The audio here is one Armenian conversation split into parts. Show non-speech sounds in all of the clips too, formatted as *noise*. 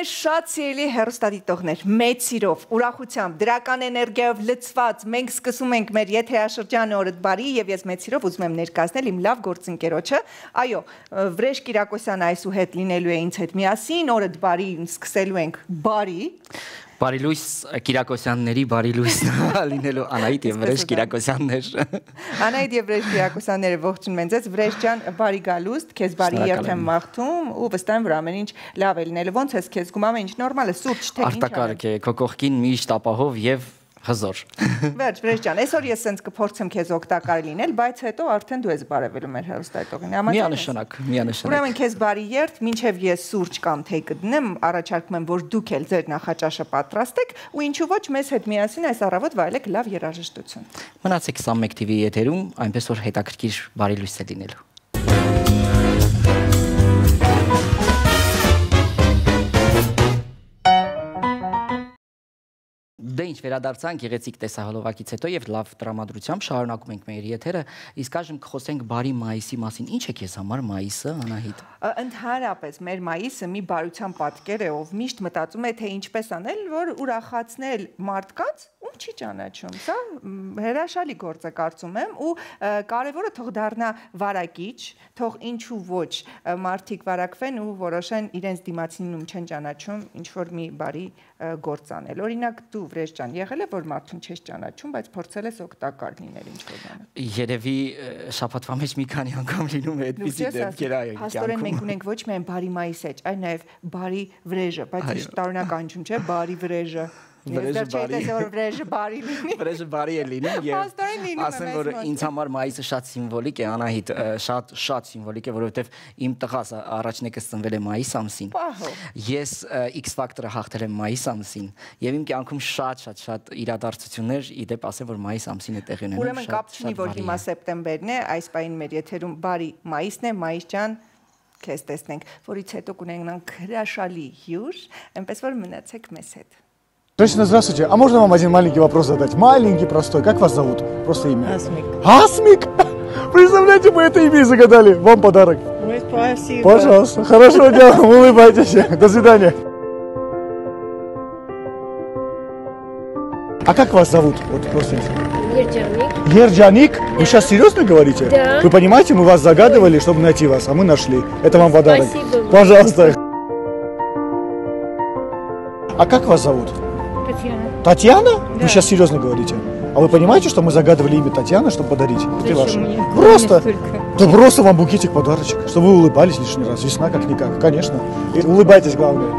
Մեր շատ սիրելի հերոստատիտողներ, մեծ սիրով, ուրախությամբ, դրական էներգիայով լցված, մենք սկսում ենք մեր եթերաշրջանը օրդ բարի եւ ես մեծ սիրով ուզում եմ ներկայացնել իմ լավ գործընկերոջը։ Այո, Վրեժ Կիրակոսյանը այսուհետ լինելու է ինձ հետ միասին, օրդ բարի սկսելու ենք բարի։ Բարի լույս Կիրակոսյանների բարի լույս *laughs* լինելու Անահիտ եւ Վրեժ Կիրակոսյաններ։ *laughs* Անահիտ եւ Վրեժ Կիրակոսյանները ողջունում են ձեզ։ Վրեժ ջան, բարի գալուստ, քեզ բարի երթ եմ մաղթում ու վստահ եմ որ ամեն ինչ լավ է լինելու։ Ոնց ես քեզ գում ամեն ինչ նորմալ է, սուրճ թե ինչ։ Արտակարգ է, քո կողքին միշտ ապահով եւ հզոր։ Վերջ, Վրեժ ջան, այսօր ես սենց կփորձեմ քեզ օգտակար լինել, բայց հետո արդեն դու ես բարևելու մեր հերոստայտողին։ Միանշանակ, միանշանակ։ Ուրեմն քեզ բարի երթ, մինչև ես սուրճ կամ թեյ կդնեմ, առաջարկում եմ, որ դուք էլ ձեր նախաճաշը պատրաստեք ու ինչու ոչ մեզ հետ միասին այս առավոտ վայելեք լավ երաժշտություն։ Մնացեք 21 TV եթերում, այնպես որ հետաքրքիր բարի լույս է լինելու։ Ինչ վերադարձանք գեղեցիկ տեսահոլովակից հետո եւ լավ տրամադրությամբ շարունակում ենք մեր եթերը։ Իսկ այժմ կխոսենք բարի մայիսի մասին։ Ինչ է քեզ համար մայիսը, Անահիտ։ Ընդհանրապես մեր մայիսը մի բարության պատկեր է, ով միշտ մտածում է թե ինչպես անել, որ ուրախացնել մարդկանց, ում չի ճանաչում։ Սա հրաշալի գործ է կարծում եմ ու կարևորը թող դառնա վարակիչ, թող ինչու ոչ մարդիկ վարակվեն ու որոշեն իրենց դիմացինին ում չեն ճանաչում ինչ որ մի բարի գործ անել։ Օրինակ դու Վրեժ ջան, եղել է որ մարդուն չես ճանաչում, բայց փորձել ես օգտակար լինել ինչ որ բանը։ Երևի շաբաթվա մեջ մի քանի անգամ լինում է այդպեսի դեպքեր այո։ Հաստորեն մենք ունենք ոչ միայն բարի մայիսեջ, այլ նաև բարի Վրեժը, բայց տարօրինակ *laughs* անջում չէ, բարի Վրեժը։ Վրեժը բարի։ Ես վրեժը բարի լինի։ Վրեժը բարի է լինում *laughs* եւ ասեմ որ ինձ համար մայիսը շատ սիմվոլիկ է Անահիտ, շատ շատ սիմվոլիկ է, որովհետեւ իմ տղաս առաջնեկս ծնվել է մայիս ամսին։ Ես X Factor-ը հաղթել եմ մայիս ամսին եւ իմ կյանքում շատ շատ շատ իրադարձություններ իդեպ ասեմ որ մայիս ամսին է տեղի ունենում։ Ուրեմն կապ չունի որ հիմա սեպտեմբերն է, այս պայն մեր եթերում բարի մայիսն է, մայիս ջան քեզ տեսնենք, որից հետո կունենանք հրաշալի հյուր, այնպես որ մնացեք մեզ հետ։ Женщина, здравствуйте. А можно вам один маленький вопрос задать? Маленький, простой. Как вас зовут? Просто имя. Асмик. Асмик? *laughs* Представляете, мы это имя загадали. Вам подарок. Ой, спасибо. Пожалуйста. Хорошего дня. Улыбайтесь. До свидания. А как вас зовут? Вот просто Ержаник. Ержаник? Вы сейчас серьезно говорите? Да. Вы понимаете, мы вас загадывали, чтобы найти вас, а мы нашли. Это вам подарок. Спасибо. Пожалуйста. А как вас зовут? Татьяна. Татьяна? Вы сейчас серьезно говорите? А вы понимаете, что мы загадывали имя Татьяны, чтобы подарить? Ваше. мне? Просто. Да просто вам букетик подарочек, чтобы вы улыбались лишний раз. Весна как-никак, конечно. И улыбайтесь, главное.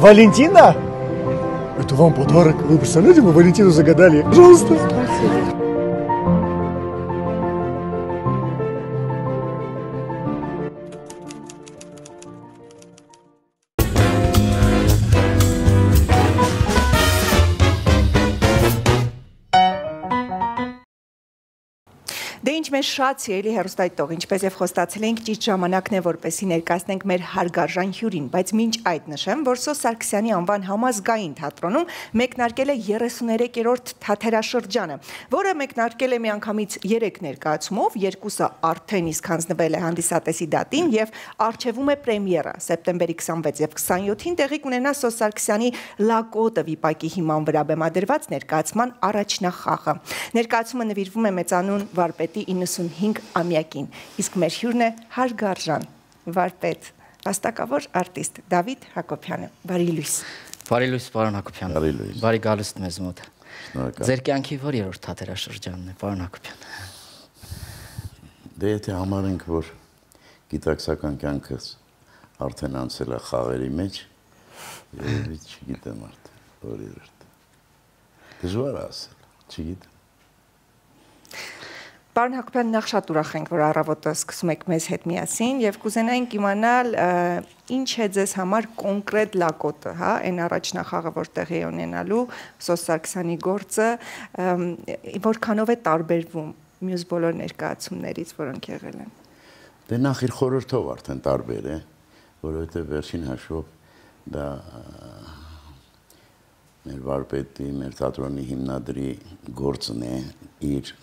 Валентина? Это вам подарок. Вы представляете, мы Валентину загадали. Пожалуйста. Спасибо. Մեր շատ սիրելի հերոստայտող, ինչպես եւ խոստացել ենք, ճիշտ ժամանակն է որպեսի ներկայացնենք մեր հարգարժան հյուրին, բայց մինչ այդ նշեմ, որ Սո Սարգսյանի անվան համազգային թատրոնում մեկնարկել է 33-րդ թատերաշրջանը, որը մեկնարկել է միանգամից 3 ներկայացումով, երկուսը արդեն իսկ հանձնվել է հանդիսատեսի դատին եւ արխիվում է պրեմիերա սեպտեմբերի 26 եւ 27-ին տեղի կունենա Սո Սարգսյանի Լակոտը վիպակի հիման վրա բեմադրված ներկայացման առաջնախախը։ Ներկայացումը նվիրվում է մեծանուն վարպետի 95 ամյակին, իսկ մեր հյուրն է Հարգարժան վարպետ, վաստակավոր արտիստ Դավիթ Հակոբյանը։ Բարի լույս։ Բարի լույս, պարոն Հակոբյան։ Բարի լույս։ Բարի գալուստ մեզ մոտ։ Շնորհակալ։ Ձեր կյանքի որ երրորդ թատերաշրջանն է, պարոն Հակոբյան։ Դե եթե համարենք, որ գիտակցական կյանքս արդեն անցել է խաղերի մեջ, երևի չգիտեմ արդեն, որ երրորդ։ Դժվար է ասել, չգիտեմ։ Պարոն Հակոբյան, նախ շատ ուրախ ենք, որ առավոտը սկսում եք մեզ հետ միասին եւ կուզենայինք իմանալ ինչ է ձեզ համար կոնկրետ լակոտը, հա, այն առաջնախաղը, որ տեղի ունենալու Սոս Սարգսյանի գործը, որքանով է տարբերվում մյուս բոլոր ներկայացումներից, որոնք եղել են։ Դե նախ իր խորհրդով արդեն տարբեր է, որովհետև վերջին հաշվով դա մեր վարպետի, մեր թատրոնի հիմնադրի գործն է իր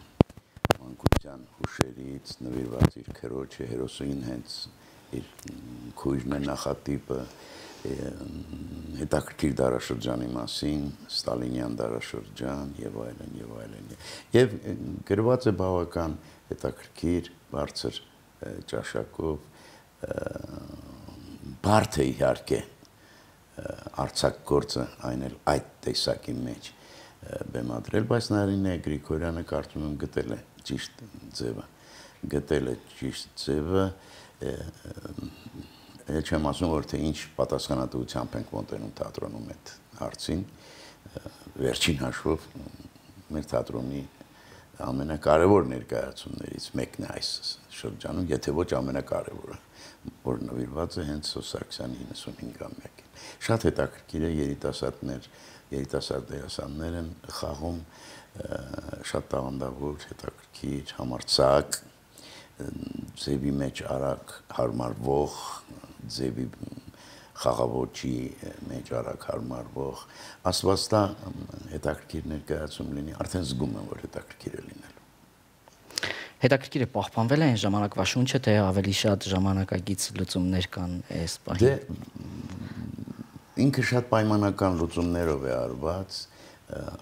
հուշերից նվիրված իր քրոջը հերոսուին հենց իր քույրն է նախատիպը հետաքրքիր դարաշրջանի մասին, Ստալինյան դարաշրջան եւ այլն եւ այլն։ Եվ գրված է բավական հետաքրքիր, բարձր ճաշակով բարդ է իհարկե արցակ գործը այն էլ այդ տեսակի մեջ բեմադրել, բայց Նարինե Գրիգորյանը կարծում եմ գտել է ճիշտ ձևը։ Գտել է ճիշտ ձևը էլ չեմ ասում որ թե ինչ պատասխանատվությամբ ենք մոտենում թատրոնում այդ հարցին վերջին հաշվով մեր թատրոնի ամենակարևոր ներկայացումներից մեկն է այս շրջանում, եթե ոչ ամենակարևորը, որ նվիրված է հենց Սոսարքսյանի 95-ամյակին։ Շատ հետաքրքիր է երիտասարդներ, երիտասարդ դերասաններ են խաղում շատ տաղանդավոր, հետաքրքիր, համարցակ, ձևի մեջ արագ հարմարվող, ձևի խաղավոճի մեջ արագ հարմարվող աստվածտա հետաքրքիր ներկայացում լինի, արդեն զգում եմ, որ հետաքրքիր է լինելու։ Հետաքրքիր է պահպանվել է այն ժամանակվա շունչը, թե ավելի շատ ժամանակագից լուծումներ կան այս պահին։ Դե ինքը շատ պայմանական լուծումներով է արված,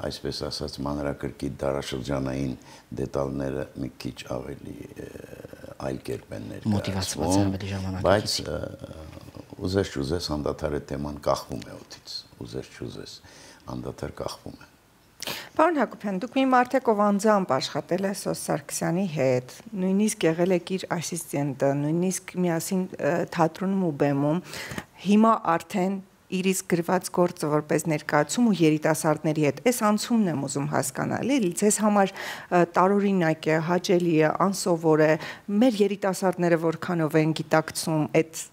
այսպես ասած մանրակրկիտ դարաշրջանային դետալները մի քիչ ավելի այլ կերպ են ներկայացվում։ Մոտիվացված ավելի ժամանակից։ Բայց ուզես չուզես անդադար է թեման կախվում է օդից։ Ուզես չուզես անդադար կախվում է։ Պարոն Հակոբյան, դուք մի մարդ եք ով անձամբ աշխատել է Սոս Սարգսյանի հետ, նույնիսկ եղել եք իր ասիստենտը, նույնիսկ միասին թատրոնում ու բեմում։ Հիմա արդեն իր իսկ գրված գործը որպես ներկայացում ու երիտասարդների հետ այս անցումն եմ ուզում հասկանալ էլի ձեզ համար տարօրինակ է հաճելի է անսովոր է մեր երիտասարդները որքանով են գիտակցում այդ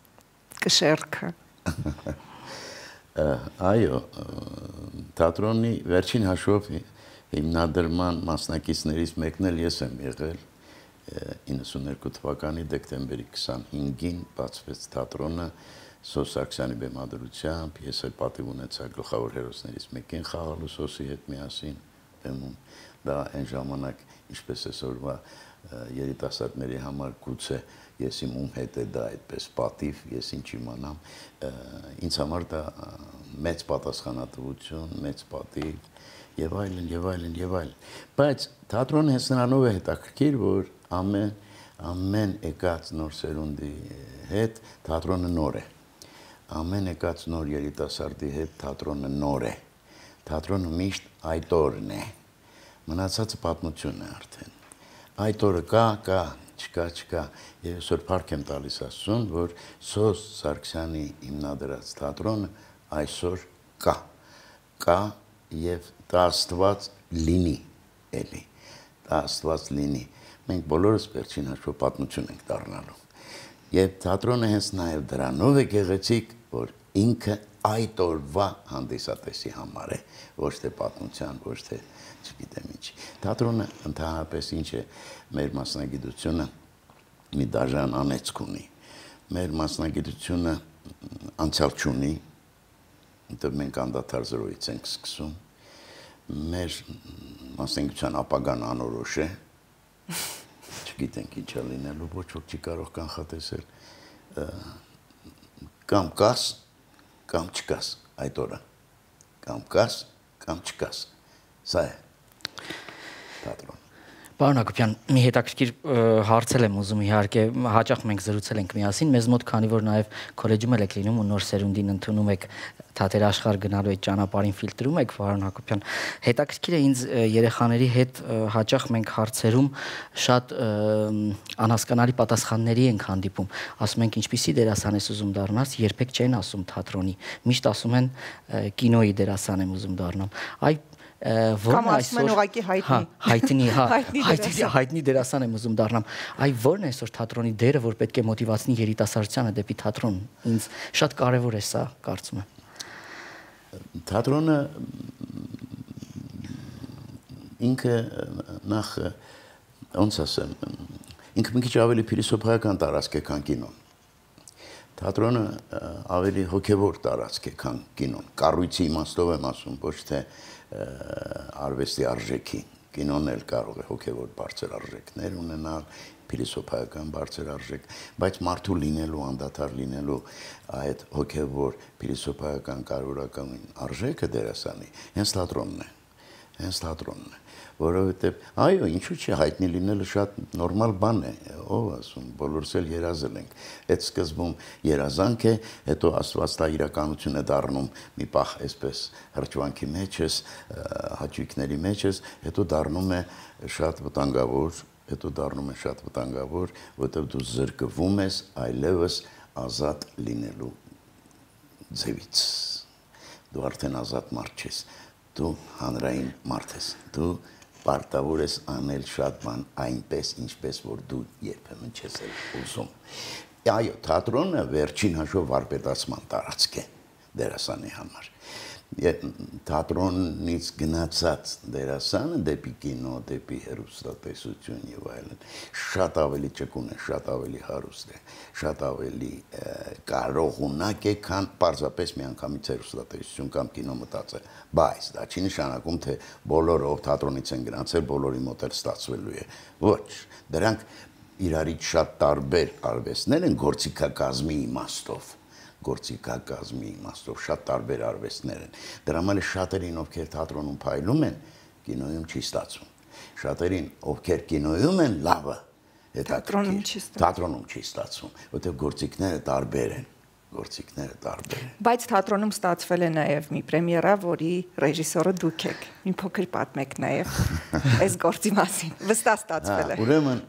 կշերքը այո թատրոնի վերջին հաշվով հիմնադրման մասնակիցներից մեկն էլ ես եմ եղել 92 թվականի դեկտեմբերի 25-ին բացվեց թատրոնը Սոսաքսյանի բեմադրությամբ, ես էլ պատիվ ունեցա գլխավոր հերոսներից մեկին խաղալու Սոսի հետ միասին բեմում։ Դա այն ժամանակ, ինչպես այսօրվա երիտասարդների համար գուցե ես իմ ում հետ է դա այդպես պատիվ, ես ինչ իմանամ, ինձ համար դա մեծ պատասխանատվություն, մեծ պատիվ եւ այլն եւ այլն եւ այլն։ Բայց թատրոնը հենց նրանով է հետաքրքիր, որ ամեն ամեն եկած նոր սերունդի հետ թատրոնը նոր է ամեն եկած նոր երիտասարդի հետ թատրոնը նոր է։ Թատրոնը միշտ այդ օրն է։ Մնացածը պատմությունն է արդեն։ Այդ օրը կա, կա, չկա, չկա։ Եվ այսօր փառք եմ տալիս Աստծուն, որ Սոս Սարգսյանի հիմնադրած թատրոնը այսօր կա։ Կա եւ դա Աստված լինի էլի։ Դա Աստված լինի։ Մենք բոլորս վերջին հաշվով պատմություն ենք դառնալու։ Եվ թատրոնը հենց նաև դրանով է գեղեցիկ, որ ինքը այդ օրվա հանդիսատեսի համար է, ոչ թե պատմության, ոչ թե չգիտեմ ինչ։ Թատրոնը ընդհանրապես ինչ է մեր մասնագիտությունը մի դաժան անեցք ունի։ Մեր մասնագիտությունը անցյալ չունի, որտեղ մենք անդադար զրոյից ենք սկսում։ Մեր մասնագիտության ապագան անորոշ է։ Չգիտենք ինչ է լինելու, ոչ ոք չի կարող կանխատեսել կամ կաս կամ չկաս այդ օրը կամ կաս կամ չկաս սա է թատրոն Պարոն Հակոբյան, մի հետաքրքիր հարցել եմ ուզում իհարկե հաճախ մենք զրուցել ենք միասին, մեզ մոտ քանի որ նաև քոլեջում եք լինում ու նոր սերունդին ընդունում եք թատեր աշխարհ գնալու այդ ճանապարհին ֆիլտրում եք, պարոն Հակոբյան։ Հետաքրքիր է ինձ երեխաների հետ հաճախ մենք հարցերում շատ անհասկանալի պատասխանների ենք հանդիպում։ Ասում ենք ինչպիսի դերասան ես ուզում դառնաս, երբեք չեն ասում թատրոնի։ Միշտ ասում են կինոյի դերասան եմ ուզում դառնամ։ Այ որն այսօր ուղակի հայտնի հա հայտնի հա հայտնի հայտնի *laughs* դերասան եմ ուզում դառնամ այ որն է այսօր թատրոնի դերը որ պետք է մոտիվացնի երիտասարդությանը դեպի թատրոն ինձ շատ կարևոր է սա կարծում եմ թատրոնը ինքը նախ ոնց ասեմ ինքը մի քիչ ավելի փիլիսոփայական տարածք է քան կինոն թատրոնը ավելի հոգևոր տարածք է քան կինոն կառույցի իմաստով եմ ասում ոչ թե արվեստի արժեքի կինոն էլ կարող է հոգևոր բարձր արժեքներ ունենալ, փիլիսոփայական բարձր արժեք, բայց մարդու լինելու, անդադար լինելու այդ հոգևոր փիլիսոփայական կարևորական արժեքը դերասանի հենց թատրոնն է։ Հենց թատրոնն է որովհետև այո, ինչու՞ չի հայտնի լինելը շատ նորմալ բան է, ով ասում, բոլորս էլ երազել ենք։ Այդ սկզբում երազանք է, հետո Աստված դա իրականություն է դառնում մի պահ այսպես հրճվանքի մեջ ես, հաճույքների մեջ ես, հետո դառնում է շատ վտանգավոր, հետո դառնում է շատ վտանգավոր, որովհետև դու զրկվում ես այլևս ազատ լինելու ձևից։ Դու արդեն ազատ մարդ չես դու հանրային մարդ ես դու պարտավոր ես անել շատ բան այնպես, ինչպես որ դու երբեմն չես ուզում։ Այո, թատրոնը վերջին հաշվով վարպետացման տարածք է դերասանի համար թատրոնից գնացած դերասանը դեպի կինո, դեպի հեռուստատեսություն եւ այլն շատ ավելի ճկուն է, շատ ավելի հարուստ է, շատ ավելի կարող ունակ է, քան պարզապես միանգամից հեռուստատեսություն կամ կինո մտածել։ Բայց դա չի նշանակում, թե բոլորը ով թատրոնից են գնացել, բոլորի մոտ էլ ստացվելու է։ Ոչ, դրանք իրարից շատ տարբեր արվեստներ են գործիքակազմի իմաստով գործիքակազմի իմաստով շատ տարբեր արվեստներ են։ Դրա համար շատերին ովքեր թատրոնում փայլում են, կինոյում չի ստացվում։ Շատերին ովքեր կինոյում են, լավը հետաքրքիր։ Թատրոնում չի ստացվում։ Թատրոնում չի ստացվում, որտեղ գործիքները տարբեր են գործիքները տարբեր են։ Բայց թատրոնում ստացվել է նաև մի պրեմիերա, որի ռեժիսորը դուք եք։ Մի փոքր պատմեք նաև այս գործի մասին։ Վստահ ստացվել է։ հա, Ուրեմն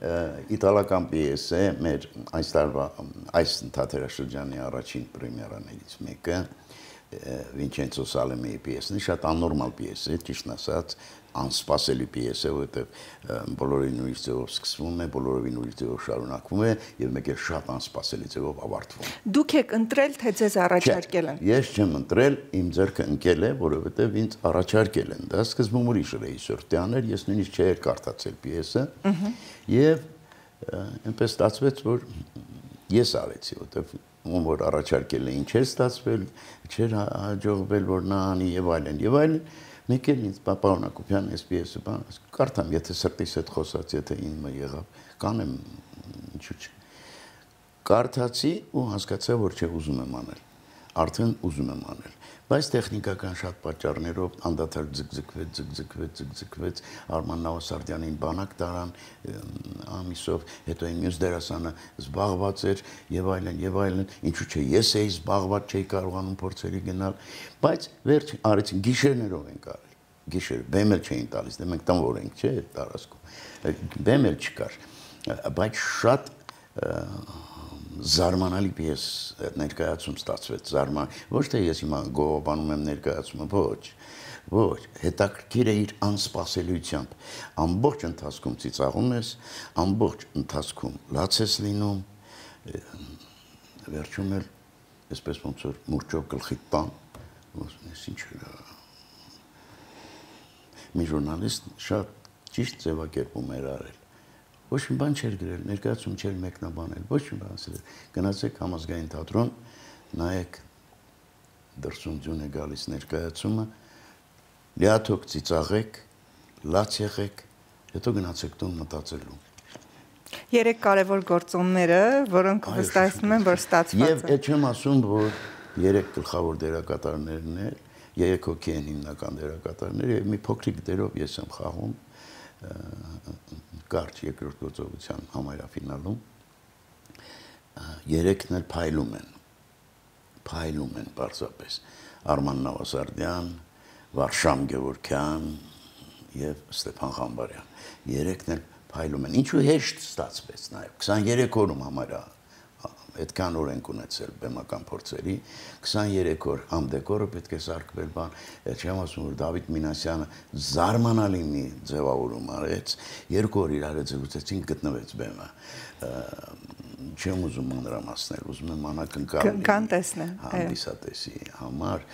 իտալական պիես է մեր այս տարվա այս թատերաշրջանի առաջին պրեմիերաներից մեկը Վինչենցո Սալեմեի պիեսն է, շատ աննորմալ պիես է, ճիշտ ասած, անսպասելի պիես է, որովհետև բոլորին ուրիշ ձևով սկսվում է, բոլորովին ուրիշ ձևով շարունակվում է եւ մեկ էլ շատ անսպասելի ձևով ավարտվում։ Դուք եք ընտրել թե ձեզ առաջարկել են։ Ես չեմ ընտրել, իմ ձեռքը ընկել է, որովհետև ինձ առաջարկել են։ Դա սկզբում ուրիշ ռեժիսոր տյաներ, ես նույնիսկ չէի կարդացել պիեսը։ Եվ այնպես ստացվեց, որ ես արեցի, որովհետև ում որ առաջարկել էին, չէր ստացվել, չէր հաջողվել, որ նա անի եւ այլն եւ այլն։ Մեկ էլ ինձ պարոն Ակոբյան SPS-ը բան, կարդամ, եթե սրտիս հետ խոսած, եթե ինքը եղավ, կանեմ, ինչու՞ չէ։ Կարդացի ու հասկացա, որ չէ ուզում եմ անել։ Արդեն ուզում եմ անել բայց տեխնիկական շատ պատճառներով անդադար ձգձգվեց, ձգձգվեց, ձգձգվեց Արման Նավասարդյանին բանակ տարան ամիսով, հետո այն մյուս դերասանը զբաղված էր եւ այլն եւ այլն, ինչու՞ չէ, ես էի զբաղված, չէի կարողանում փորձերի գնալ, բայց վերջ արեցին գիշերներով են կարել գիշեր բեմել չէին տալիս, դե մենք տան որ ենք, չէ, տարածքում։ Բեմել չկար, բայց շատ զարմանալի պիես ներկայացում ստացվեց զարման ոչ թե ես հիմա գովաբանում եմ ներկայացումը ոչ ոչ հետաքրքիր է իր անսպասելիությամբ ամբողջ ընթացքում ծիծաղում ես ամբողջ ընթացքում լաց ես լինում վերջում էլ այսպես ոնց որ մուրճով գլխի տան ոնց ինչ մի ժուրնալիստ շատ ճիշտ ձևակերպում էր արել ոչ մի բան չէր գրել, ներկայացում չէր մեկնաբանել, ոչ մի բան ասել։ Գնացեք համազգային թատրոն, նայեք դրսում ձյուն է գալիս ներկայացումը, լիաթոք ծիծաղեք, լաց եղեք, հետո գնացեք տուն մտածելու։ Երեք կարևոր գործոնները, որոնք վստահեցնում են, որ ստացված է։ Եվ այդ չեմ ասում, որ երեք գլխավոր դերակատարներն են, երեք հոգի են հիմնական դերակատարները եւ մի փոքրիկ դերով ես եմ խաղում կարճ երկրորդ գործողության համայրա ֆինալում երեքն էլ փայլում են փայլում են բարձրապես Արման Նավասարդյան, Վարշամ Գևորքյան եւ Ստեփան Խամբարյան. Երեքն էլ փայլում են ինչու հեշտ ստացվեց նաեւ 23 օրում համարյա այդքան օրենք ունեցել բեմական փորձերի 23 օր ամդեկորը պետք է սարքվել բան չեմ ասում որ Դավիթ Մինասյանը զարմանալի մի ձևավորում արեց երկու օր իրար զրուցեցին գտնվեց բեմը չեմ ուզում մանրամասնել ուզում եմ անակնկալ կան տեսնել հանդիսատեսի համար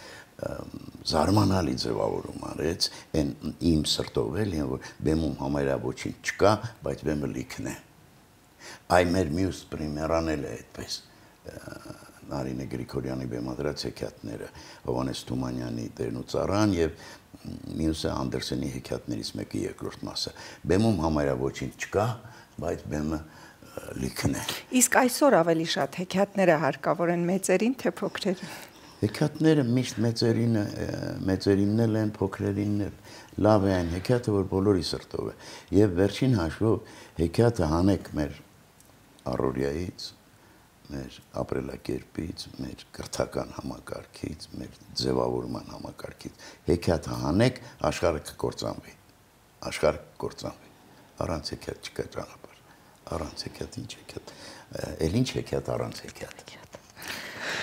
զարմանալի ձևավորում արեց այն իմ սրտով էլ որ բեմում համարյա ոչինչ չկա բայց բեմը լիքն է այ մեր մյուս պրեմիերան էլ է այդպես Նարինե Գրիգորյանի բեմադրած հեքիաթները, Հովանես Թումանյանի Տերն ու Ծառան եւ մյուսը Անդերսենի հեքիաթներից մեկի երկրորդ մասը։ Բեմում համարյա ոչինչ չկա, բայց բեմը լիքն է։ Իսկ այսօր ավելի շատ հեքիաթները հարկավոր են մեծերին թե փոքրերին։ Հեքիաթները միշտ մեծերին մեծերինն էլ են, փոքրերինն էլ լավ է այն հեքիաթը, որ բոլորի սրտով է։ Եվ վերջին հաշվով հեքիաթը հանեք մեր առօրյայից, մեր ապրելակերպից, մեր կրթական համակարգից, մեր ձևավորման համակարգից։ Հեքիաթը հանեք, աշխարհը կկործանվի։ Աշխարհը կկործանվի։ Առանց հեքիաթ չկա ճանապարհ։ Առանց հեքիաթ ինչ հեքիաթ։ Էլ ինչ հեքիաթ առանց հեքիաթ։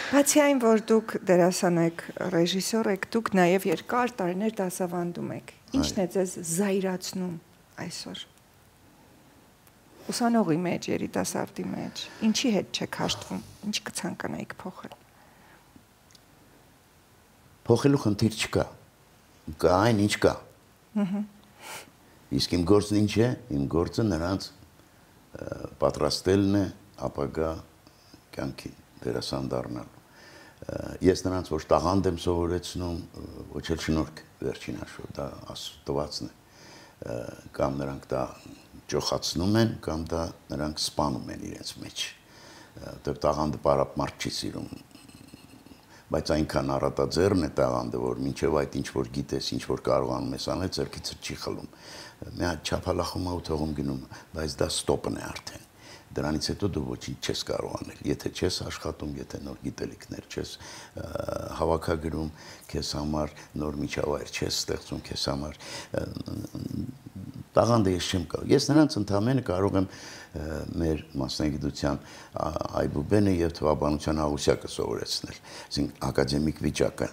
Բացի այն, որ դուք դերասան եք, ռեժիսոր եք, դուք նաև երկար տարիներ դասավանդում եք։ Ինչն է ձեզ զայրացնում այսօր ուսանողի մեջ, երիտասարդի մեջ, ինչի հետ չեք հաշտվում, ինչ կցանկանայիք փոխել։ Փոխելու խնդիր չկա։ Կա այն ինչ կա։ Ահա։ Իսկ իմ գործն ինչ է։ Իմ գործը նրանց պատրաստելն է ապագա կյանքի դերասան դառնալ։ Ես նրանց ոչ տաղանդ եմ սովորեցնում, ոչ էլ շնորհք վերջին հաշվով, դա աստվածն է կամ նրանք դա ճոխացնում են կամ դա նրանք սպանում են իրենց մեջ։ Դեռ տաղանդը պարապ մարդ չի սիրում բայց այնքան առատաձեռն է տաղանդը, որ մինչև այդ ինչ որ գիտես, ինչ որ կարողանում ես անել, ձերքից չի խլում։ Մի հատ չափալախում ու թողում գնում, բայց դա ստոպն է արդեն դրանից հետո դու ոչինչ չես կարող անել եթե չես աշխատում եթե նոր գիտելիքներ չես հավաքագրում քեզ համար նոր միջավայր չես ստեղծում քեզ համար տաղանդը ես չեմ կարող։ Ես նրանց ընդամենը կարող եմ մեր մասնագիտության այբուբենը եւ թվաբանության աղուսյակը սովորեցնել, այսինքն ակադեմիկ վիճակը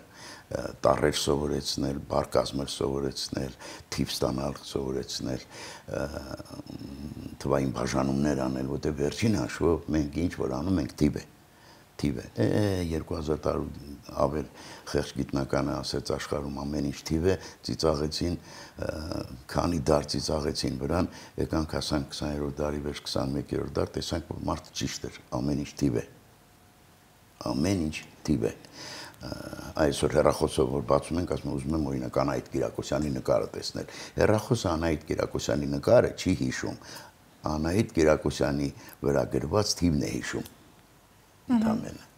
տարեր սովորեցնել, բարկազմեր սովորեցնել, թիվ ստանալ սովորեցնել, թվային բաժանումներ անել, որտեղ վերջին հաշվով մենք ինչ որ անում ենք թիվ է թիվ է։ 2000 տարի ավել խեղճ գիտնականը ասեց աշխարհում ամեն ինչ թիվ է, ծիծաղեցին, քանի դար ծիծաղեցին վրան, եկանք հասանք 20-րդ դարի վերջ 21-րդ դար, տեսանք որ մարդը ճիշտ էր, ամեն ինչ թիվ է։ Ամեն ինչ թիվ է այսօր հերախոսով որ բացում ենք, ասում ուզում եմ օրինակ Անահիտ Կիրակոսյանի նկարը տեսնել։ Հերախոսը Անահիտ Կիրակոսյանի նկարը չի հիշում։ Անահիտ Կիրակոսյանի վրա գրված թիվն է հիշում ընդամենը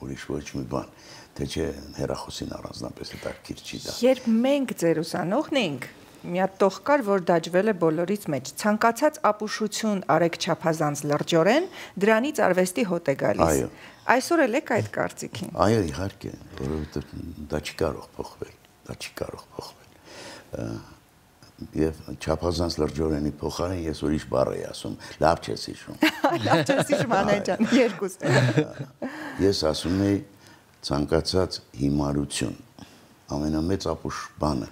ուրիշ ոչ մի բան թե չէ հերախոսին առանձնապես հետաքրքիր չի դա երբ մենք ձեր ուսանողն ենք մի հատ տող կար, որ դաջվել է բոլորից մեջ։ Ցանկացած ապուշություն արեք չափազանց լրջորեն, դրանից արվեստի հոտ է գալիս։ Այո։ Այսօր էլ եք այդ կարծիքին։ Այո, իհարկե, որովհետև դա չի կարող փոխվել, դա չի կարող փոխվել եւ չափազանց լրջորենի փոխարեն ես ուրիշ բառ եի ասում լավ չես հիշում *laughs* լավ չես հիշում անայ ջան երկուս ես ասում եի ցանկացած հիմարություն ամենամեծ ապուշ բանը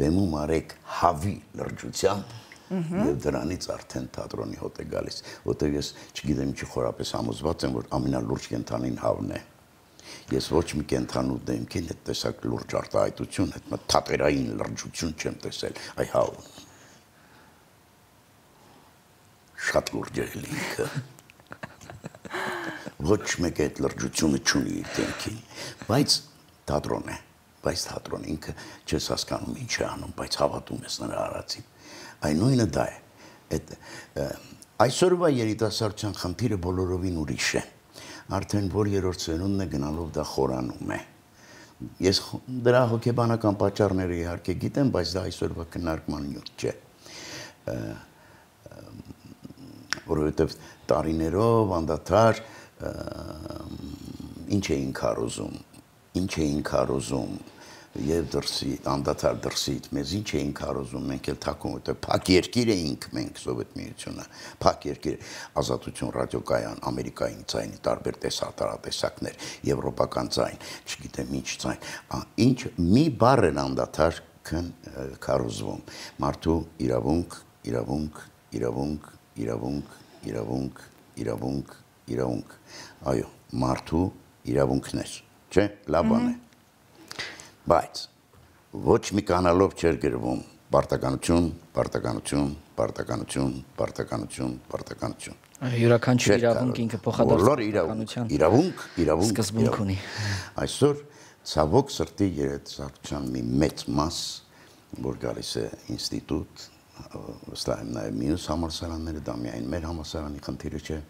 բեմում արեք հավի լրջությամբ եւ դրանից արդեն թատրոնի հոտ է գալիս որտեղ ես չգիտեմ ինչի խորապես համոզված եմ որ ամենալուրջ կենթանին հավն է Ես ոչ մի կենթանու դեմքին այդ տեսակ լուրջ արտահայտություն, այդ թատերային լրջություն չեմ տեսել։ Այ հա։ Շատ լուրջ է ինքը։ Ոչ մեկ այդ լրջությունը չունի իր դեմքին, բայց թատրոն է, բայց թատրոն ինքը չես հասկանում ինչ է անում, բայց հավատում ես նրա արածին։ Այն նույնը դա է։ Այդ այսօրվա երիտասարդության խնդիրը բոլորովին ուրիշ է արդեն որ երրորդ սերունդն է գնալով դա խորանում է ես դրա հոգեբանական պատճառները իհարկե գիտեմ, բայց դա այսօրվա քննարկման նյութ չէ որովհետև տարիներով անդադար ինչ էին քարոզում ինչ էին քարոզում եւ դրսի անդադար դրսից մեզ ինչ էին քարոզում մենք էլ թակում որտեղ փակ երկիր էինք մենք սովետ միությունը փակ երկիր ազատություն ռադիոկայան ամերիկային ցայնի տարբեր տեսատարատեսակներ եվրոպական ցայն չգիտեմ ինչ ցայն ինչ մի բառ են անդադար քարոզվում մարդու իրավունք իրավունք իրավունք իրավունք իրավունք իրավունք իրավունք այո մարդու իրավունքներ չէ լավ բան է Բայց ոչ մի կանալով չէր գրվում Պարտականություն, պարտականություն, պարտականություն, պարտականություն, պարտականություն։ Յուրաքանչյուր իրավունք ինքը փոխադարձության իրավունք, իրավունք սկզբունք ունի։ Այսօր ցավոք սրտի երիտասարդության մի մեծ մաս, որ գալիս է ինստիտուտ, վստահ եմ նաև մյուս համալսարանները, դա միայն մեր համալսարանի խնդիրը չէ,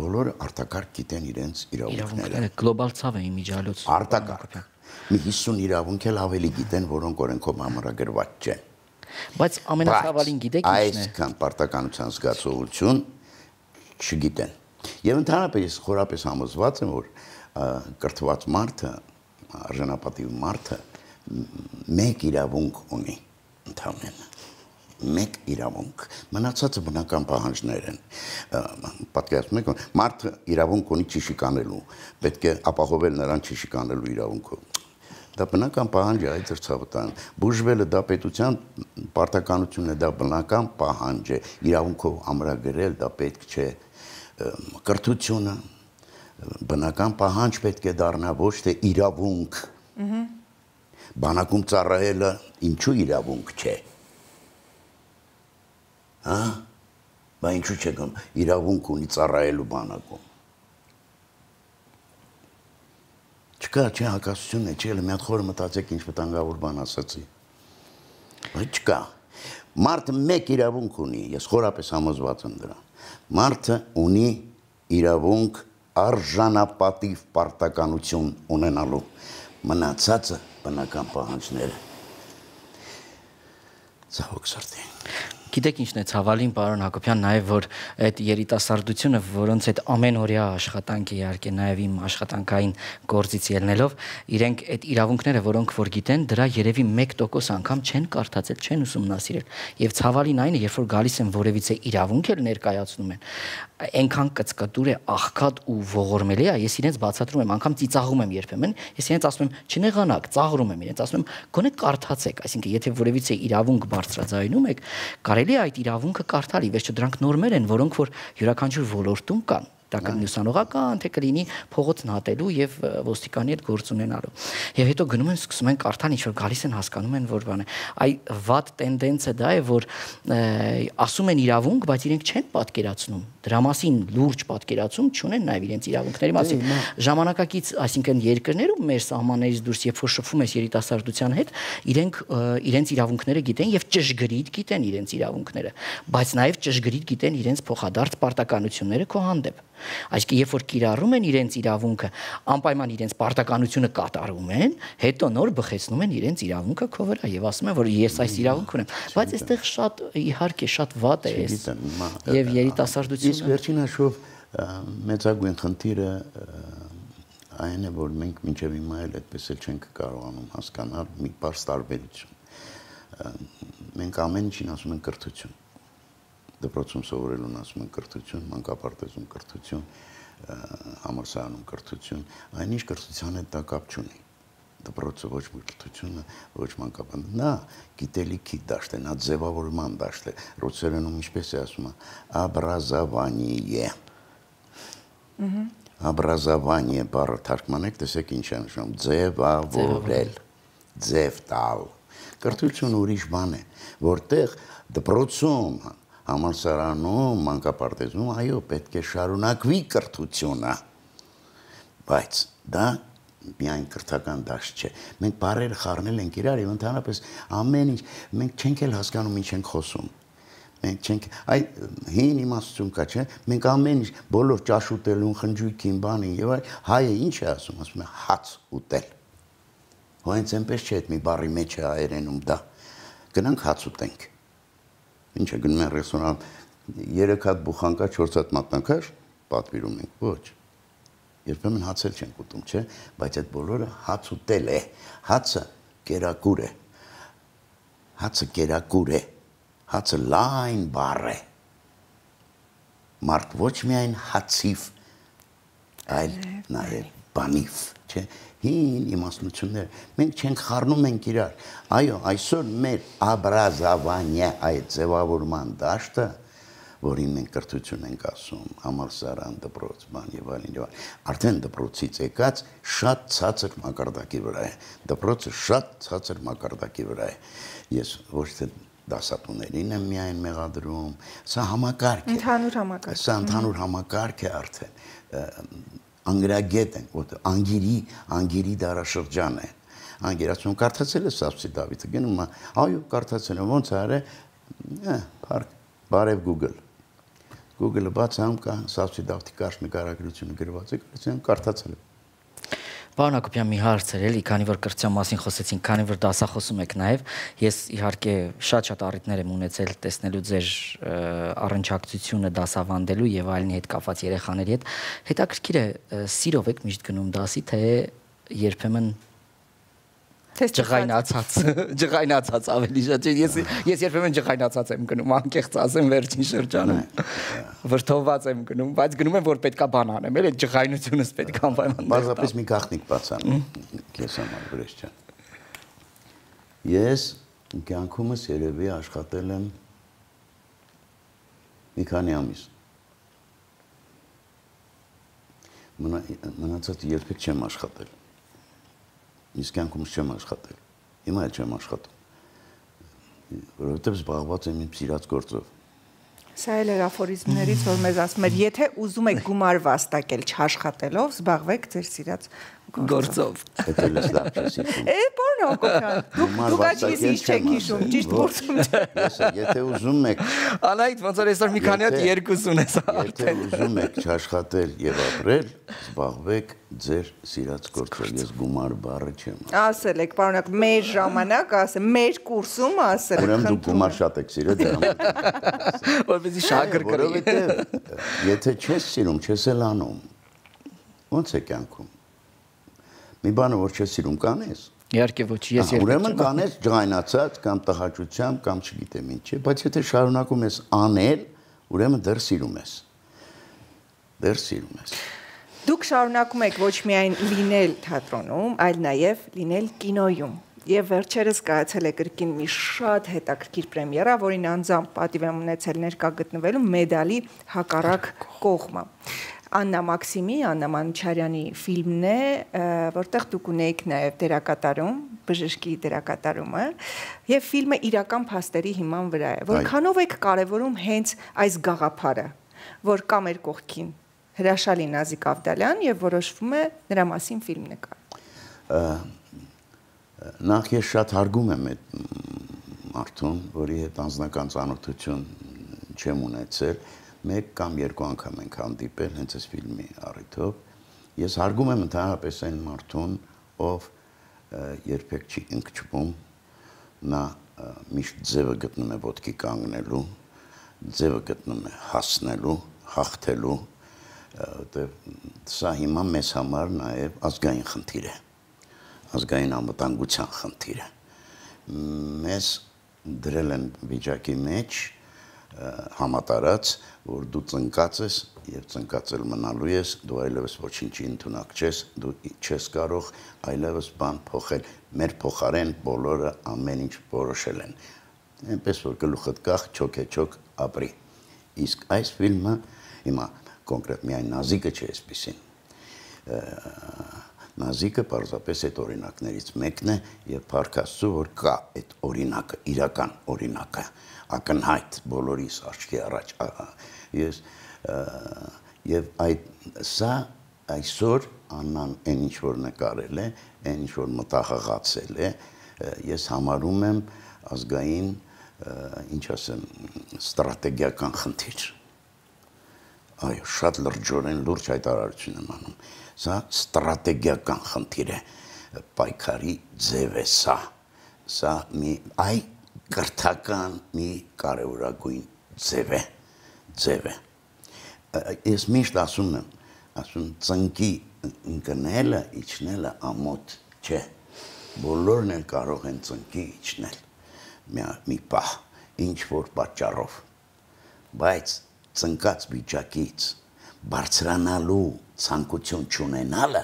բոլորը արտակարգ գիտեն իրենց իրավունքները։ Գլոբալ ցավ է իմիջալոց։ Արտակարգ։ Մի 50 իրավունք էլ ավելի գիտեն, որոնք օրենքով համարագրված չեն։ Բայց ամենացավալին գիտեք ինչն է։ Այսքան պարտականության զգացողություն չգիտեն։ Եվ ընդհանրապես խորապես համոզված եմ, որ կրթված մարդը, արժանապատիվ մարդը մեկ իրավունք ունի ընդհանրապես մեկ իրավունք մնացածը բնական պահանջներ են պատկերացնում եք մարդը իրավունք ունի ճիշիկանելու պետք է ապահովել նրան ճիշիկանելու իրավունքը Դա բնական պահանջ է այդ ծրցավտան։ Բուժվելը դա պետության պարտականությունն է, դա բնական պահանջ է։ Իրավունքով ամրագրել դա պետք չէ։ Կրթությունը բնական պահանջ պետք է դառնա ոչ թե իրավունք։ Ահա բանակում ծառայելը ինչու իրավունք չէ։ Հա? Բա ինչու՞ չգամ իրավունք ունի ծառայելու բանակում։ Չկա, չէ, հակասությունն է, չէ, մի հատ խորը մտածեք ինչ վտանգավոր բան ասացի։ Բայց չկա։ Մարդը մեկ իրավունք ունի, ես խորապես համոզված եմ դրան։ Մարդը ունի իրավունք արժանապատիվ պարտականություն ունենալու։ Մնացածը բնական պահանջներ։ Ցավոք սրտի։ Գիտեք ինչն է ցավալին, պարոն Հակոբյան, նաև որ այդ երիտասարդությունը, որոնց այդ ամենօրյա աշխատանքը իհարկե նաև իմ աշխատանքային գործից ելնելով, իրենք այդ իրավունքները, որոնք որ գիտեն, դրա երևի 1% անգամ չեն կարդացել, չեն ուսումնասիրել։ Եվ ցավալին այն է, երբ որ գալիս են որևիցե իրավունք էլ ներկայացնում են, այնքան կծկտուր է, աղքատ ու ողորմելի է, ես իրենց բացատրում եմ, անգամ ծիծաղում եմ երբեմն, ես իրենց ասում եմ, չնեղանաք, ծաղրում եմ իրենց, ասում եմ, գոնե կարդացեք, այսինքն եթե որևիցե իրավունք բարձրաձայնում եք, կարելի է այդ իրավունքը կարդալ, ի վերջո դրանք նորմեր են, որոնք որ յուրաքանչյուր ոլորտում կան դա կլինի ուսանողական, թե կլինի փողոցն հատելու եւ ոստիկանի հետ գործ ունենալու։ Եվ հետո գնում են սկսում են կարդալ ինչ որ գալիս են հասկանում են որ բան է։ Այ վատ տենդենսը դա է, որ ասում են իրավունք, բայց իրենք չեն պատկերացնում։ Դրա մասին լուրջ պատկերացում չունեն նաեւ իրենց իրավունքների մասին։ Ժամանակակից, այսինքն երկրներում մեր սահմաններից դուրս երբ որ շփվում ես երիտասարդության հետ, իրենք իրենց իրավունքները գիտեն եւ ճշգրիտ գիտեն իրենց իրավունքները, բայց նաեւ ճշգրիտ գիտեն իրենց փոխադարձ պարտականությունները քո հանդեպ։ Այսինքն երբ որ կիրառում են իրենց իրավունքը, անպայման իրենց պարտականությունը կատարում են, հետո նոր բխեցնում են իրենց իրավունքը քո վրա եւ ասում են, որ ես այս իրավունք ունեմ, բայց այստեղ շատ իհարկե շատ վատ է էս։ Եվ երիտասարդությունը Իսկ վերջին հաշվով մեծագույն խնդիրը այն է, որ մենք մինչև հիմա էլ այդպես էլ չենք կարողանում հասկանալ մի բարձ տարբերություն։ Մենք ամեն ինչին ասում ենք կրթություն դպրոցում սովորելուն ասում են կրթություն, մանկապարտեզում կրթություն, համալսարանում կրթություն, այնինչ կրթության հետ դա կապ չունի դպրոցը ոչ մի կրթությունը, ոչ մանկապան։ Նա գիտելիքի դաշտ է, նա ձևավորման դաշտ է։ Ռուսերենում ինչպես է ասում, образование։ Ահա образование բառը թարգմանեք, տեսեք ինչ է նշում, ձևավորել, ձև տալ։ Կրթությունը ուրիշ բան է, որտեղ դպրոցում համալսարանում, մանկապարտեզում, այո, պետք է շարունակվի կրթությունը։ Բայց դա միայն կրթական դաշտ չէ։ Մենք բարերը խառնել ենք իրար եւ ընդհանրապես ամեն ինչ մենք չենք էլ հասկանում ինչ ենք խոսում։ Մենք չենք այ հին իմաստություն կա, չէ՞։ Մենք ամեն ինչ բոլոր ճաշ ուտելուն, խնջույքին, բանին եւ այլ հայը ինչ է ասում, ասում է հաց ուտել։ Հենց այնպես չէ, այդ մի բարի մեջ է հայերենում դա։ Գնանք հաց ուտենք Ինչ է գնում են ռեստորան 3 հատ բուխանկա, 4 հատ մատնակար, պատվիրում ենք, ոչ։ Երբեմն հացել չենք ուտում, չէ, բայց այդ բոլորը հաց ուտել է։ Հացը կերակուր է։ Հացը կերակուր է։ Հացը լայն բառ է։ Մարդ ոչ միայն հացիվ, այլ նաև բանիվ, չէ հին իմաստություններ։ Մենք չենք խառնում ենք իրար։ Այո, այսօր մեր աբրազավանյա այդ ձևավորման դաշտը, որին մենք կրթություն ենք ասում, համալսարան, դպրոց, բան եւ այլն եւ այլն, արդեն դպրոցից եկած շատ ցածր մակարդակի վրա է։ Դպրոցը շատ ցածր մակարդակի վրա է։ Ես ոչ թե դասատուներին եմ միայն մեղադրում։ Սա համակարգ է։ Ընդհանուր համակարգ։ Սա ընդհանուր համակարգ է արդեն անգրագետ ենք, որտեղ անգիրի, անգիրի դարաշրջան է։ Անգիրացուն կարդացել է Սավսի Դավիթը, գնում է, այո, կարդացել եմ, ոնց է արել, փարք, բարև Google։ Google-ը բացամ կա Սավսի Դավթի կարճ նկարագրությունը գրված է, կարծեմ կարդացել եմ։ Պարոն Հակոբյան, մի հարց էր էլի, քանի որ կրթության մասին խոսեցինք, քանի որ դասախոսում եք նաև, ես իհարկե շատ-շատ առիթներ եմ ունեցել տեսնելու ձեր առնչակցությունը դասավանդելու եւ այլնի հետ կապված երեխաների հետ։ Հետաքրքիր է, սիրով եք միշտ գնում դասի, թե երբեմն ջղայնացած ջղայնացած ավելի շատ ես ես երբեմն ջղայնացած եմ գնում անկեղծ ասեմ վերջին շրջանում վրթոված եմ գնում բայց գնում եմ որ պետքա բան անեմ էլ այդ ջղայնությունս պետք անպայման բարձրապես մի գախնիկ բացան քեզ համար վրեժ ջան ես կյանքումս երևի աշխատել եմ մի քանի ամիս մնացած երբեք չեմ աշխատել Իսկ կյանքումս չեմ աշխատել։ Հիմա էլ չեմ աշխատում։ Որովհետև զբաղված եմ իմ սիրած գործով։ Սա էլ էր աֆորիզմներից, որ մեզ ասում էր, եթե ուզում եք գումար վաստակել չաշխատելով, զբաղվեք ձեր սիրած գործով։ Դա լավ չի։ Է, բորն օկոքան։ Դուք դուք աչքից ինչ չեք հիշում, ճիշտ գործում։ Ես եթե ուզում եք Անայդ ոնց որ այսօր մի քանի հատ երկուս ունես արդեն։ Եթե ուզում եք չաշխատել եւ ապրել, զբաղվեք ձեր սիրած գործով։ Ես գումար բառը չեմ։ Ասել եք, պարոնակ, մեր ժամանակ, ասեմ, մեր կուրսում ասել։ Ուրեմն դուք գումար շատ եք սիրել դրա համար։ Որպեսզի շագր կրի։ Որովհետեւ եթե չես սիրում, չես էլ անում։ Ոնց է կյանքում մի բանը որ չես սիրում կանես Իհարկե ոչ, ես երբեք Ուրեմն կանես ջղայնացած կամ տղաճությամբ կամ չգիտեմ ինչ բայց եթե շարունակում ես անել, ուրեմն դեռ սիրում ես։ Դեռ սիրում ես։ Դուք շարունակում եք ոչ միայն լինել թատրոնում, այլ նաև լինել կինոյում։ Եվ վերջերս կայացել է կրկին մի շատ հետաքրքիր պրեմիերա, որին անձամբ պատիվ եմ ունեցել ներկա գտնվելու մեդալի հակառակ կողմը։ Աննա Մաքսիմի, Աննա Մանուչարյանի ֆիլմն է, որտեղ դուք ունեիք նաև դերակատարում, բժշկի դերակատարումը, եւ ֆիլմը իրական փաստերի հիման վրա է։ Որքանով եք կարևորում հենց այս գաղափարը, որ կա մեր կողքին հրաշալի Նազիկ Ավդալյան եւ որոշվում է նրա մասին ֆիլմ նկարել։ Նախ ես շատ հարգում եմ այդ մարդուն, որի հետ անձնական ծանոթություն չեմ ունեցել, մեկ կամ երկու անգամ ենք հանդիպել հենց այս ֆիլմի առիթով։ Ես հարգում եմ ընդհանրապես այն մարդուն, ով երբեք չի ընկճվում, նա միշտ ձևը գտնում է ոտքի կանգնելու, ձևը գտնում է հասնելու, հաղթելու, որտեղ սա հիմա մեզ համար նաև ազգային խնդիր է ազգային անվտանգության խնդիր է մեզ դրել են վիճակի մեջ համատարած, որ դու ծնկած ես եւ ծնկածել մնալու ես, դու այլևս ոչինչի ընդունակ չես, դու չես կարող այլևս բան փոխել։ Մեր փոխարեն բոլորը ամեն ինչ որոշել են։ Այնպես որ գլուխդ կախ չոքեչոք ապրի։ Իսկ այս ֆիլմը հիմա կոնկրետ միայն նազիկը չէ այսպեսին նազիկը պարզապես այդ օրինակներից մեկն է եւ Փարք Աստծո որ կա այդ օրինակը, իրական օրինակը, ակնհայտ բոլորիս աչքի առաջ ես եւ այդ սա այսօր աննան այն ինչ որ նկարել է, այն ինչ որ մտահղացել է, ես համարում եմ ազգային ինչ ասեմ ստրատեգիական խնդիր այո շատ լրջորեն լուրջ հայտարարություն եմ անում Սա ստրատեգիական խնդիր է, պայքարի ձև է սա։ Սա մի այ կրթական մի կարևորագույն ձև է, ձև է։ Ես միշտ ասում եմ, ասում ծնկի ընկնելը, իջնելը ամոթ չէ։ Բոլորն էլ կարող են ծնկի իջնել մի մի պահ, ինչ որ պատճառով։ Բայց ծնկած վիճակից բարձրանալու ցանկություն չունենալը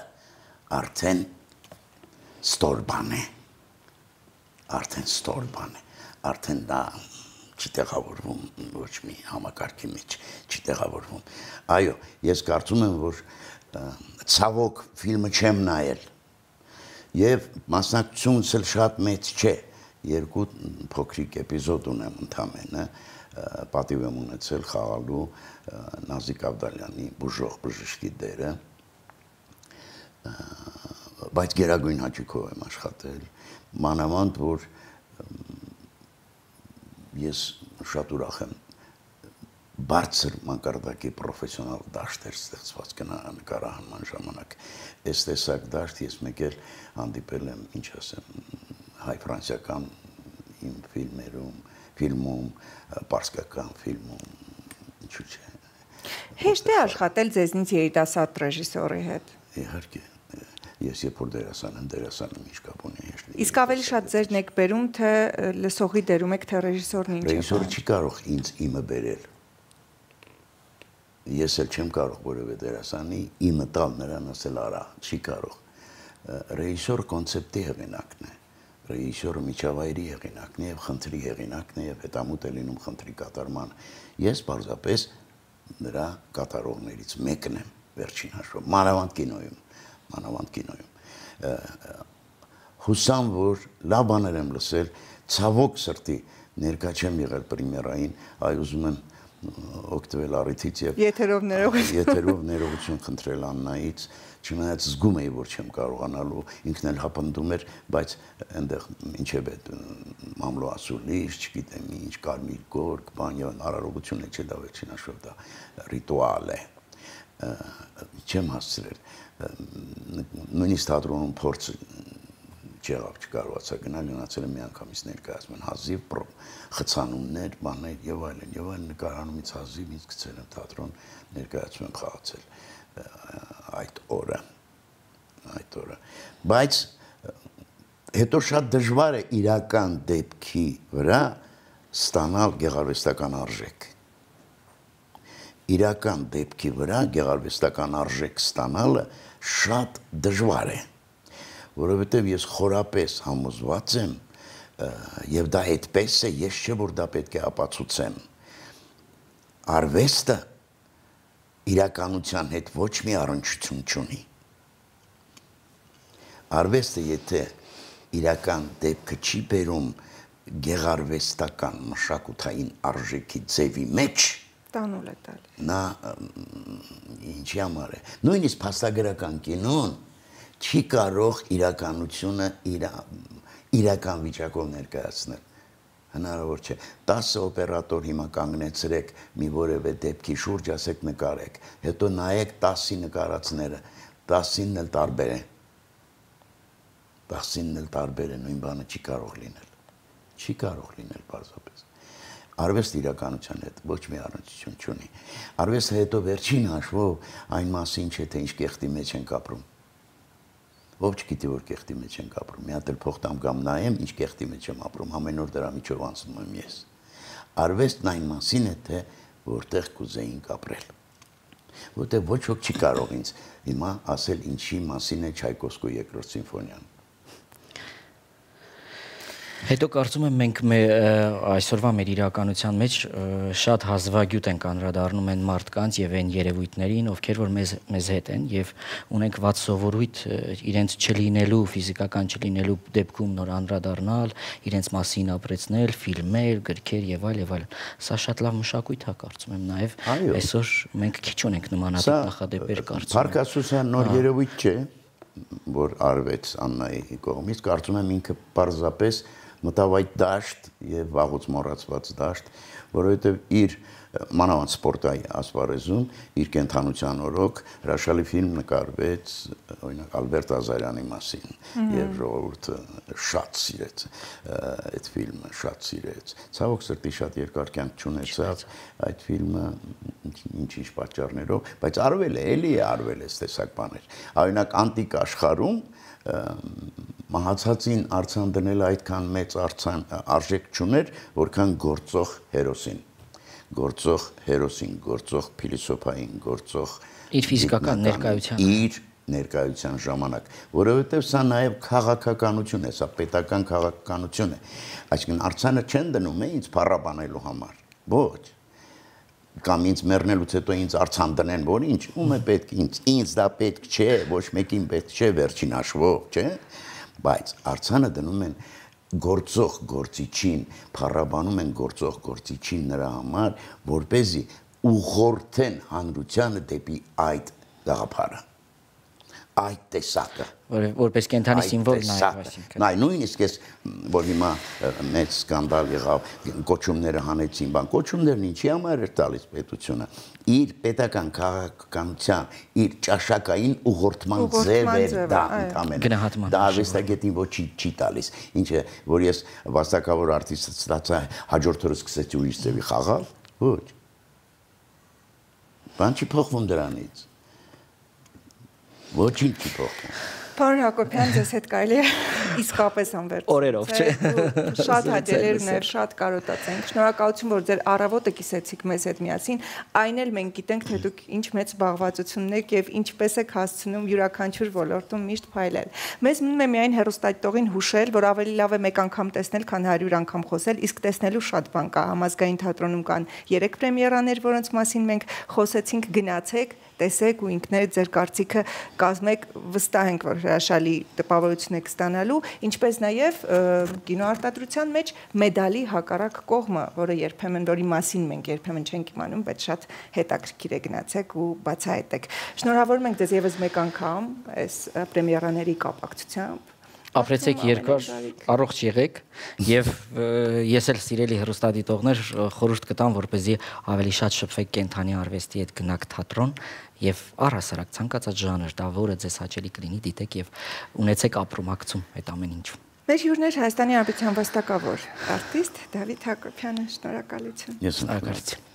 արդեն ստոր բան է արդեն ստոր բան է արդեն դա չի տեղավորվում ոչ մի համակարգի մեջ չի տեղավորվում այո ես կարծում եմ որ ցավոք ֆիլմը չեմ նայել եւ մասնակցությունս էլ շատ մեծ չէ երկու փոքրիկ էպիզոդ ունեմ ընդամենը պատիվ եմ ունեցել խաղալու Նազիկ Ավդալյանի բուժող բժշկի դերը բայց գերագույն հաճույքով եմ աշխատել մանավանդ որ ես շատ ուրախ եմ բարձր մանկարդակի պրոֆեսիոնալ դաշտեր ստեղծված նկարահանման ժամանակ այս տեսակ դաշտ ես մեկ էլ հանդիպել եմ ինչ ասեմ հայ-ֆրանսիական իմ ֆիլմերում ֆիլմում պարսկական ֆիլմում ինչու՞ չէ Հեշտ է աշխատել ձեզնից երիտասարդ ռեժիսորի հետ։ Իհարկե ես երբ որ դերասան եմ, դերասանը ինչ կապ ունի Իսկ ավելի շատ ձերն եք բերում, թե լսողի դերում եք, թե ռեժիսորն ինչ է։ Ռեժիսորը չի կարող ինձ իմը բերել ես էլ չեմ կարող որևէ դերասանի իմը տալ նրան ասել արա, չի կարող։ Ռեժիսոր կոնցեպտի հեղինակն է։ Ռեժիսորը միջավայրի հեղինակն է եւ խնդրի հեղինակն է եւ հետամուտ է լինում խնդրի կատարման։ Ես պարզապես նրա կատարողներից մեկն եմ վերջին հաշվով մանավանդ կինոյում մանավանդ կինոյում հուսամ որ լավ բաներ եմ լսել ցավոք սրտի ներկա չեմ եղել պրեմիերային այ ուզում եմ օգտվել առիթից եւ եթերով ներողություն եթերով ներողություն խնդրել Աննայից չնայած զգում էի որ չեմ կարողանալու ինքն էլ հապնդում էր բայց այնտեղ ինչև է մամլո ասուլիս չգիտեմ ինչ կարմիր գորգ բան եւ արարողություն է չէ դա վերջին հաշվով դա ռիտուալ է չեմ հասցրել նույնիսկ թատրոնում փորձ չեղավ, չկարողացա գնալ, գնացել եմ մի անգամից ներկայացում են հազիվ խցանումներ, բաներ եւ այլն, եւ այլն նկարանումից հազիվ ինձ գցել եմ թատրոն, ներկայացում եմ խաղացել այդ օրը այդ օրը բայց հետո շատ դժվար է իրական դեպքի վրա ստանալ գեղարվեստական արժեք իրական դեպքի վրա գեղարվեստական արժեք ստանալը շատ դժվար է որովհետև ես խորապես համոզված եմ եւ դա այդպես է, ես չէ որ դա պետք է ապացուցեմ։ Արվեստը իրականության հետ ոչ մի առնչություն չունի։ Արվեստը եթե իրական դեպքը չի բերում գեղարվեստական մշակութային արժեքի ձևի մեջ, տանուլ է տալիս։ Նա ինչի համար է։ Նույնիսկ փաստագրական կինոն չի կարող իրականությունը իր իրական վիճակով ներկայացնել հնարավոր չէ 10 օպերատոր հիմա կանգնեցրեք մի որևէ դեպքի շուրջ ասեք նկարեք հետո նայեք 10-ի նկարածները 10-ին էլ տարբեր է 10-ին էլ տարբեր է նույն բանը չի կարող լինել չի կարող լինել բարձրապես արվեստ իրականության հետ ոչ մի առնչություն չունի արվեստը հետո վերջին հաշվով այն մասին չէ թե ինչ կեղտի մեջ ենք ապրում ով չգիտի որ կեղտի մեջ ենք ապրում։ Մի հատ էլ փոխտամ կամ նայեմ, ինչ կեղտի մեջ եմ ապրում, ամեն օր դրա միջով անցնում եմ ես։ Արվեստն այն մասին է, թե որտեղ կուզեինք ապրել։ Որտեղ ոչ ոք չի կարող ինձ հիմա ասել ինչի մասին է Չայկովսկու երկրորդ սիմֆոնիան։ Հետո կարծում եմ մենք մեր այսօրվա մեր իրականության մեջ շատ հազվագյուտ ենք անդրադառնում են մարդկանց եւ այն երևույթներին, ովքեր որ մեզ մեզ հետ են եւ ունենք ված սովորույթ իրենց չլինելու, ֆիզիկական չլինելու դեպքում նոր անդրադառնալ, իրենց մասին ապրեցնել, ֆիլմեր, գրքեր եւ այլ եւ այլ։ Սա շատ լավ մշակույթ է կարծում եմ նաեւ այսօր մենք քիչ ունենք նմանատիպ նախադեպեր կարծում եմ։ Փարկասության նոր երևույթ չէ, որ արվեց Աննայի կողմից, կարծում եմ ինքը պարզապես մտավ այդ դաշտ եւ վաղուց մոռացված դաշտ, որովհետեւ իր մանավանդ սպորտայի ասպարեզում իր կենթանության օրոք հրաշալի ֆիլմ նկարվեց օրինակ Ալբերտ Ազարյանի մասին եւ ժողովուրդը շատ սիրեց այդ ֆիլմը շատ սիրեց ցավոք սրտի շատ երկար կյանք չունեցավ այդ ֆիլմը ինչ-ինչ պատճառներով բայց արվել է էլի է արվել է տեսակ բաներ օրինակ անտիկ աշխարհում մահացածին արցան դնել այդքան մեծ արցան արժեք չուներ, որքան գործող հերոսին գործող հերոսին, գործող փիլիսոփային, գործող իր ֆիզիկական ներկայության իր ներկայության ժամանակ, որովհետև սա նաև քաղաքականություն է, սա պետական քաղաքականություն է։ Այսինքն արցանը չեն դնում ինձ փառաբանելու համար։ Ոչ կամ ինձ մեռնելուց հետո ինձ արցան դնեն, որ ինչ, ում է պետք ինձ, ինձ դա պետք չէ, ոչ մեկին պետք չէ վերջին հաշվով, չէ՞։ Բայց արցանը դնում են գործող գործիչին, փառաբանում են գործող գործիչին նրա համար, որ เป զի ուղղորդեն հանրությանը դեպի այդ գաղափարը այդ տեսակը որ որպես կենթանի սիմվոլ նայ այսինքն նայ նույնիսկ ես որ հիմա մեծ սկանդալ եղավ կոչումները հանեցին բան կոչումներն ինչի համար էր տալիս պետությունը իր պետական քաղաքականության իր ճաշակային ուղղորդման ձև էր դա ընդամենը դա արվեստագետին ոչի չի տալիս ինչը որ ես վաստակավոր արտիստ ստացա հաջորդ օրը սկսեցի ուրիշ ձևի խաղալ ոչ բան չի փոխվում դրանից Ոչինչ չի փոխվում։ Պարոն Հակոբյան, ձեզ հետ կարելի է իսկապես անվերջ։ Օրերով, չէ։ Շատ հաճելեր ուներ, շատ կարոտացենք։ Շնորհակալություն, որ ձեր առավոտը կիսեցիք մեզ հետ միասին։ Այն էլ մենք գիտենք, թե դուք ինչ մեծ զբաղվածությունն եք եւ ինչպես եք հասցնում յուրաքանչյուր ոլորտում միշտ փայլել։ Մեզ մնում է միայն հերոստատողին հուշել, որ ավելի լավ է մեկ անգամ տեսնել, քան 100 անգամ խոսել, իսկ տեսնելու շատ բան կա։ Համազգային թատրոնում կան 3 պրեմիերաներ, որոնց մասին մենք խոսեցինք, գնացեք տեսեք ու ինքներդ ձեր կարծիքը կազմեք, վստահ ենք, որ հրաշալի տպավորություն եք ստանալու, ինչպես նաև կինոարտադրության մեջ մեդալի հակառակ կողմը, որը երբեմն որի մասին մենք երբեմն չենք իմանում, բայց շատ հետաքրքիր է գնացեք ու բացահայտեք։ Շնորհավորում ենք ձեզ եւս մեկ անգամ այս պրեմիերաների կապակցությամբ ապրեցեք երկար, առողջ եղեք եւ ես էլ սիրելի հրոստադիտողներ խորհուրդ կտամ, որպեսզի ավելի շատ շփվեք կենթանի արվեստի հետ գնաք թատրոն եւ առհասարակ ցանկացած ժանր, դա որը ձեզ հաճելի կլինի, դիտեք եւ ունեցեք ապրումակցում այդ ամեն ինչում։ Մեր հյուրներ Հայաստանի Արբիտրյան վաստակավոր արտիստ Դավիթ Հակոբյանը, շնորհակալություն։ Ես շնորհակալություն։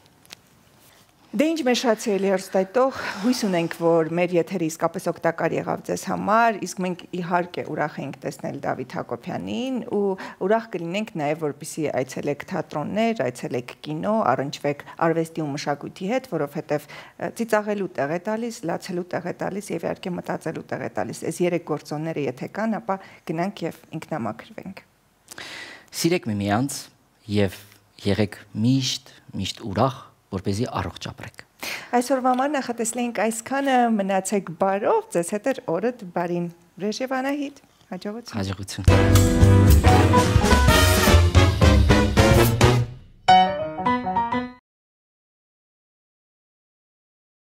Դե ինչ մեշացի էլի հերստայտող, հույս ունենք, որ մեր եթերը իսկապես օգտակար եղավ ձեզ համար, իսկ մենք իհարկե ուրախ ենք տեսնել Դավիթ Հակոբյանին ու ուրախ կլինենք նաև որպիսի այցելեք թատրոններ, այցելեք կինո, առնչվեք արվեստի ու մշակույթի հետ, որովհետև ծիծաղելու տեղ է տալիս, լացելու տեղ է տալիս եւ իհարկե մտածելու տեղ է տալիս։ Այս երեք գործոնները եթե կան, ապա գնանք եւ ինքնամաքրվենք։ Սիրեք միմյանց եւ եղեք միշտ միշտ ուրախ որ เป զի առողջ ապրեք։ Այսօրվա համար նախատեսնենք այսքանը մնացեք բարով, ձեզ հետ է օրը բարին։ Ռեժիվանահիտ, հաջողություն։ Հաջողություն։